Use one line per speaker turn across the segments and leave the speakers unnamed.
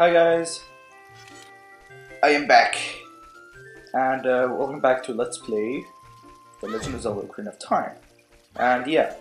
Hi guys, I am back, and uh, welcome back to Let's Play The Legend of Zelda: Ocarina of Time. And yeah,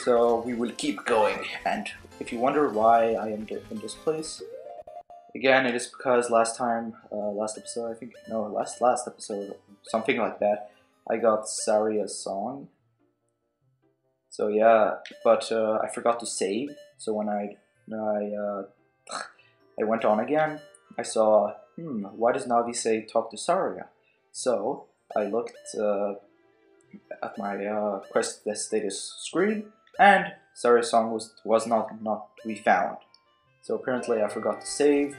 so we will keep going. And if you wonder why I am in this place, again, it is because last time, uh, last episode, I think, no, last last episode, something like that, I got Saria's song. So yeah, but uh, I forgot to save. So when I I uh, I went on again, I saw, hmm, why does Navi say talk to Saria? So I looked uh, at my uh, quest status screen, and Saria's song was was not not to be found. So apparently I forgot to save.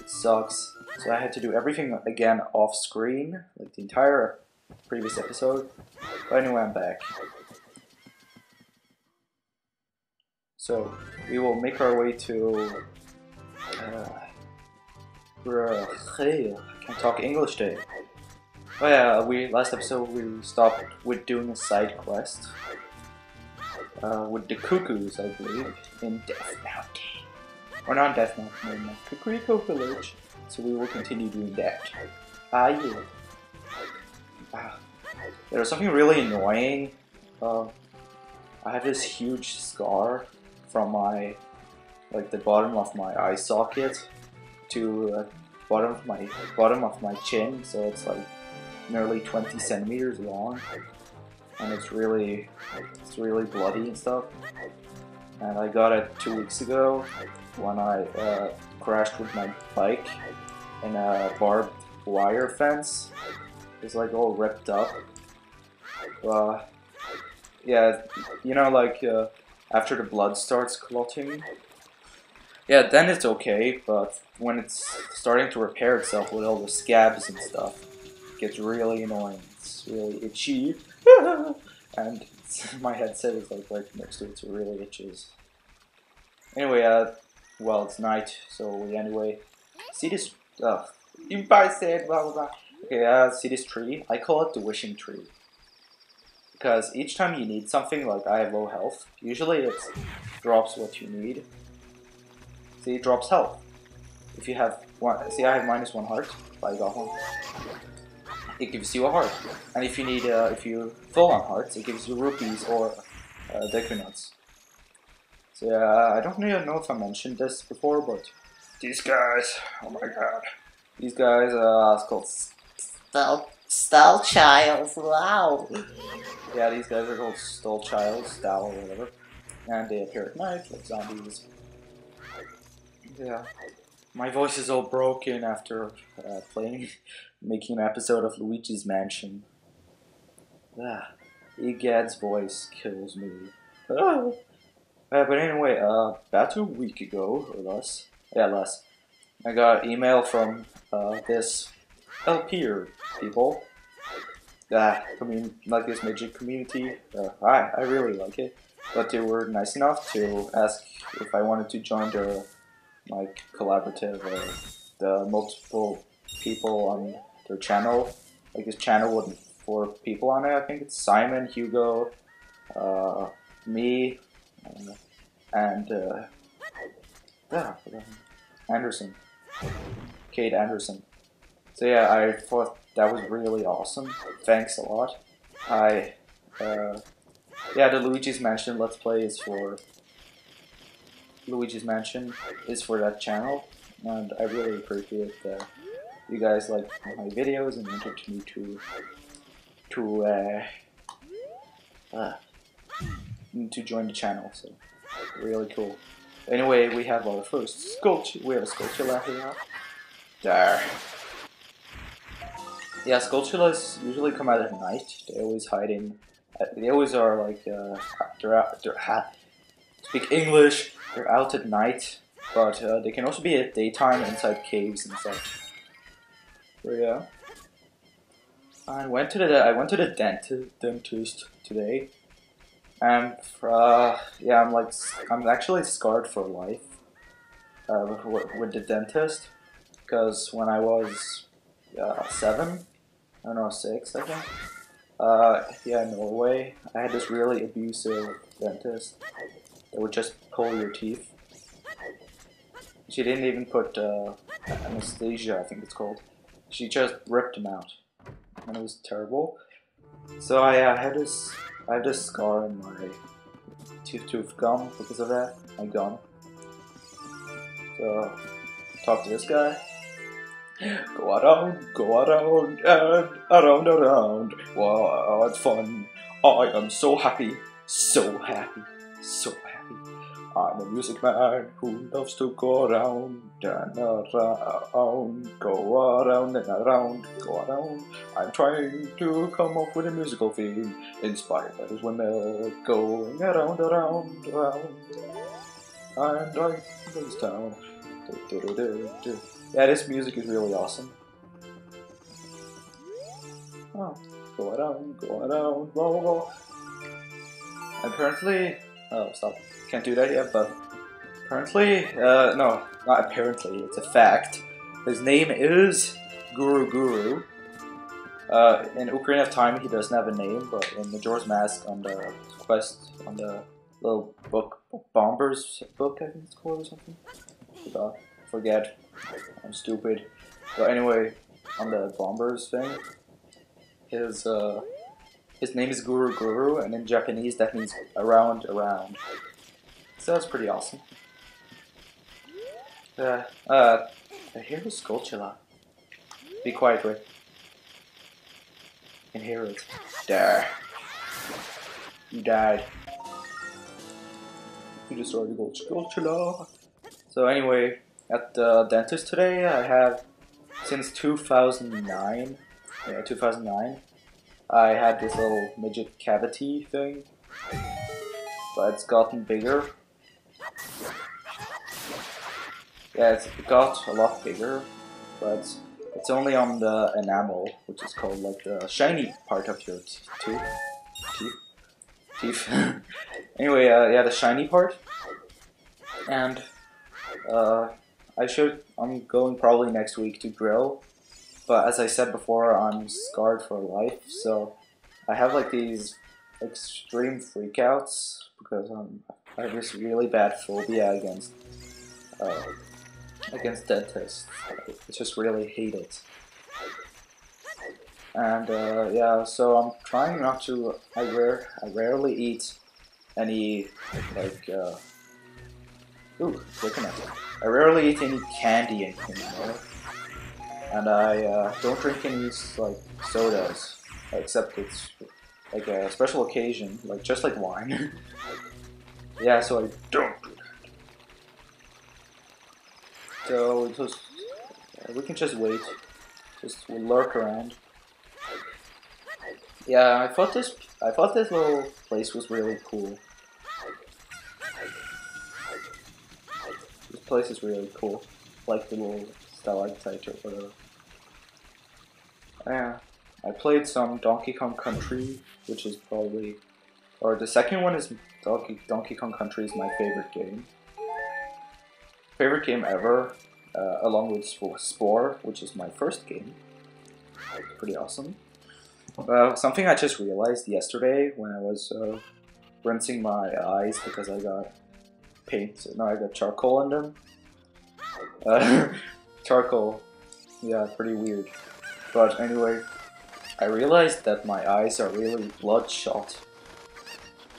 It sucks. So I had to do everything again off screen, like the entire previous episode. But anyway, I'm back. So we will make our way to. Uh, uh, hey, I can't talk English today. Oh yeah, we last episode we stopped with doing a side quest uh, with the cuckoos, I believe, in Death Mountain. Or not Death Mountain, in Kakariko Village. So we will continue doing that. Ah yeah. Ah. There was something really annoying. Uh, I have this huge scar from my, like the bottom of my eye socket to uh, bottom of my bottom of my chin, so it's like nearly 20 centimeters long, and it's really it's really bloody and stuff. And I got it two weeks ago when I uh, crashed with my bike in a barbed wire fence. It's like all ripped up. Uh, yeah, you know, like uh, after the blood starts clotting, yeah, then it's okay, but when it's starting to repair itself with all the scabs and stuff, it gets really annoying. It's really itchy. and my headset is like right next to it, so it really itches. Anyway, uh, well, it's night, so anyway see this. Uh, you guys said blah blah blah. Okay, uh, see this tree? I call it the wishing tree because each time you need something, like I have low health, usually it drops what you need. See, drops health. If you have one, see, I have minus one heart. I got one. It gives you a heart, and if you need, uh, if you full on hearts, it gives you rupees or uh, Deku nuts. So yeah, I don't even know if I mentioned this before, but these guys, oh my god, these guys, uh, it's called Style, Style Child. Wow. Yeah, these guys are called Style Child, Style or whatever, and they appear at night like zombies. Yeah. My voice is all broken after uh, playing, making an episode of Luigi's Mansion. Ah, Egad's voice kills me. Ah. Uh, but anyway, uh, about a week ago, or less, yeah, less, I got an email from uh, this LPer people. Ah, I mean, like this magic community. Uh, I, I really like it. But they were nice enough to ask if I wanted to join their like collaborative or the multiple people on their channel. Like this channel with four people on it. I think it's Simon, Hugo, uh, me, uh, and uh, yeah, Anderson, Kate Anderson. So yeah, I thought that was really awesome. Thanks a lot. I uh, yeah, the Luigi's Mansion Let's Play is for Luigi's Mansion is for that channel, and I really appreciate that you guys like my videos and wanted me to to uh, uh, to join the channel. So really cool. Anyway, we have our first sculpture. We have a Skulltula here. There. Yeah, Skulltulas usually come out at night. They always hide in. They always are like uh, they're out. They're ha, speak English. They're out at night, but uh, they can also be at daytime inside caves and such. So yeah. I went to the I went to the dentist dentist today, and uh, yeah, I'm like I'm actually scarred for life uh, with, with the dentist because when I was uh, seven, I don't know six, I think. Uh, yeah, Norway. I had this really abusive dentist that would just pull your teeth. She didn't even put uh, anesthesia, I think it's called. She just ripped him out, and it was terrible. So I uh, had this, I have this scar in my tooth tooth gum because of that. My gum. So talk to this guy. Go around, go around, and around, around. Wow, it's fun. I am so happy, so happy, so happy. I'm a music man who loves to go around and around, go around and around, go around. I'm trying to come up with a musical theme inspired by this windmill going around, around, around. And I this town. Yeah, this music is really awesome. Oh, go around, go around, blah blah blah. Apparently, oh stop, can't do that yet. But apparently, uh, no, not apparently, it's a fact. His name is Guru Guru. Uh, in Ocarina of Time, he doesn't have a name, but in Majora's Mask, on the quest, on the little book, Bombers book, I think it's called or something. Forgot, forget. I'm stupid. But anyway, on the Bombers thing, his uh, his name is Guru Guru, and in Japanese that means around around. So that's pretty awesome. Uh, uh, the Skulltula. Be quiet. I can hear it. There. You died. You destroyed the gold Skulltula. So anyway, at the dentist today, I have since 2009. Yeah, 2009. I had this little midget cavity thing, but it's gotten bigger. Yeah, it's got a lot bigger, but it's only on the enamel, which is called like the shiny part of your tooth. Teeth? Teeth. anyway, uh, yeah, the shiny part. And uh, I should, I'm going probably next week to drill. But as I said before, I'm scarred for life, so I have like these extreme freakouts because um, I have this really bad phobia against uh, against dentists. I just really hate it. And uh, yeah, so I'm trying not to. I rare I rarely eat any like. Uh, ooh, it. I rarely eat any candy anymore, and I uh, don't drink any like sodas, except it's like a special occasion, like just like wine. yeah, so I don't do that. So just uh, we can just wait, just we'll lurk around. Yeah, I thought this I thought this little place was really cool. This place is really cool, like the little stalactite or whatever. Yeah. I played some Donkey Kong Country, which is probably, or the second one is Donkey, Donkey Kong Country is my favorite game. Favorite game ever, uh, along with Spore, which is my first game. Pretty awesome. Uh, something I just realized yesterday when I was uh, rinsing my eyes because I got paint, no, I got charcoal in them. Uh, charcoal, yeah, pretty weird. But anyway, I realized that my eyes are really bloodshot.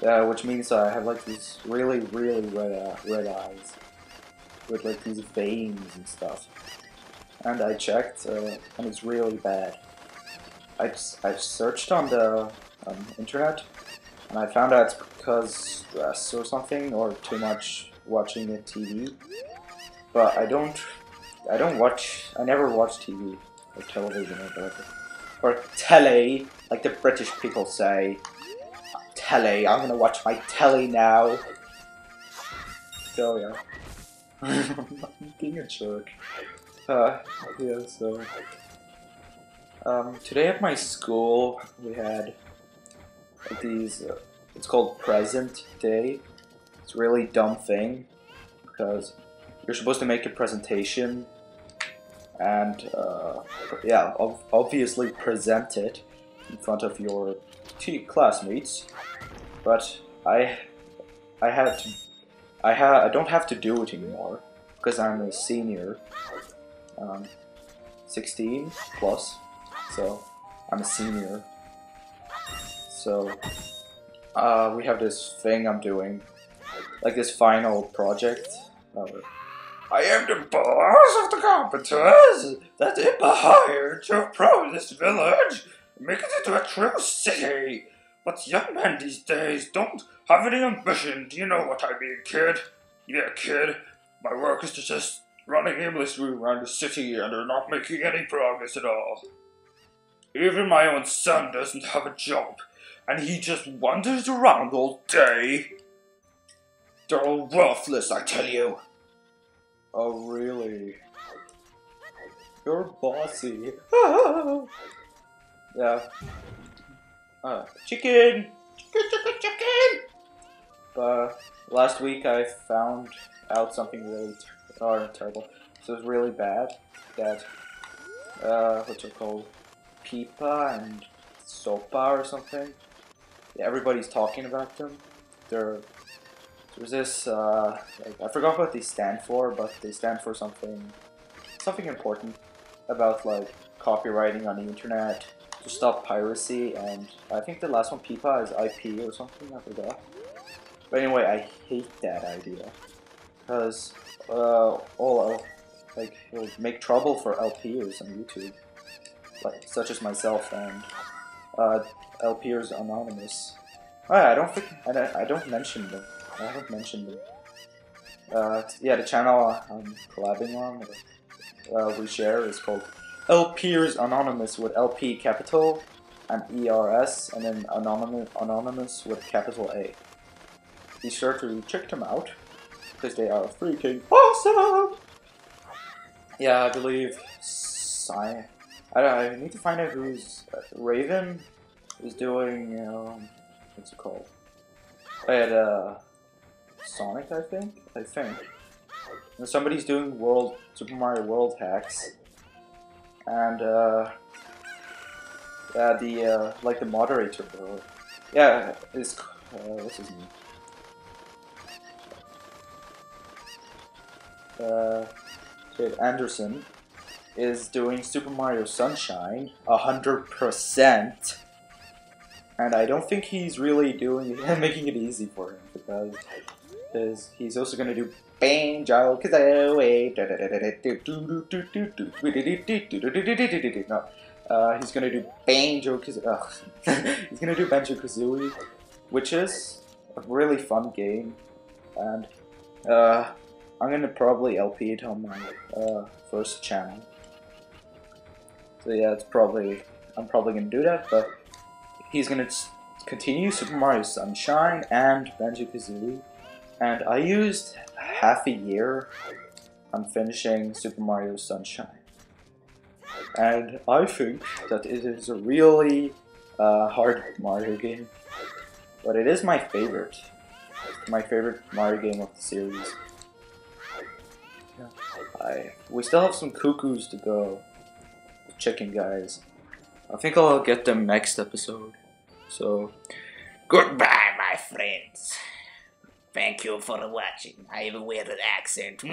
Yeah, which means I have like these really, really red, uh, red eyes. With like these veins and stuff. And I checked, uh, and it's really bad. I I searched on the um, internet, and I found out it's because stress or something, or too much watching the TV. But I don't, I don't watch, I never watch TV or television or whatever or telly, like the British people say. Telly, I'm gonna watch my telly now. So yeah. Being a jerk. Uh, yeah, so... Um, today at my school, we had these, uh, it's called Present Day. It's a really dumb thing, because you're supposed to make a presentation and uh, yeah, obviously present it in front of your classmates. But I, I had to, I ha I don't have to do it anymore because I'm a senior, um, 16 plus, so I'm a senior. So uh, we have this thing I'm doing, like this final project. Uh, I am the boss of the carpenters that Impa hired to approach this village, make it into a true city. But young men these days don't have any ambition. Do you know what I mean, kid? Yeah, kid. My work is to just running aimlessly around the city and they're not making any progress at all. Even my own son doesn't have a job, and he just wanders around all day. They're all worthless, I tell you. Oh, really? You're bossy. yeah. Uh, chicken! Chicken, chicken, chicken! But last week I found out something really ter uh, terrible. So it was really bad that, uh, what's it called? PIPA and SOPA or something. Yeah, everybody's talking about them. They're there's this, uh, like, I forgot what they stand for, but they stand for something, something important about, like, copywriting on the internet, to stop piracy, and I think the last one, PIPA, is IP or something, I forgot. But anyway, I hate that idea, because, uh, all, like, it'll make trouble for LPers on YouTube, like, such as myself and, uh, LPers Anonymous. Oh, yeah, I don't think, I don't, I don't mention them. I haven't mentioned them. Uh, yeah, the channel I'm collabing on, uh, we share, is called LPers Anonymous with LP capital and ERS, and then Anonymous, Anonymous with capital A. Be sure to check them out, because they are freaking awesome! Yeah, I believe I, I need to find out who's uh, Raven is doing. Um, what's it called? Had uh, Sonic, I think? I think. And somebody's doing World Super Mario World hacks. And, uh... Yeah, the, uh, like the moderator, bro. Yeah, is, uh, what's his? Uh, Anderson is doing Super Mario Sunshine hundred percent, and I don't think he's really doing it making it easy for him because he's also gonna do banjo kazooie. No, uh, he's gonna do banjo kazooie. he's gonna do banjo kazooie, which is a really fun game, and uh, I'm gonna probably LP it on my uh, first channel. So yeah, it's probably I'm probably gonna do that, but he's gonna continue Super Mario Sunshine and Banjo Kazooie and I used half a year on finishing Super Mario Sunshine. And I think that it is a really uh, hard Mario game, but it is my favorite. My favorite Mario game of the series. I we still have some cuckoos to go. Chicken guys. I think I'll get them next episode. So, goodbye, my friends.
Thank you for watching. I have a weird accent.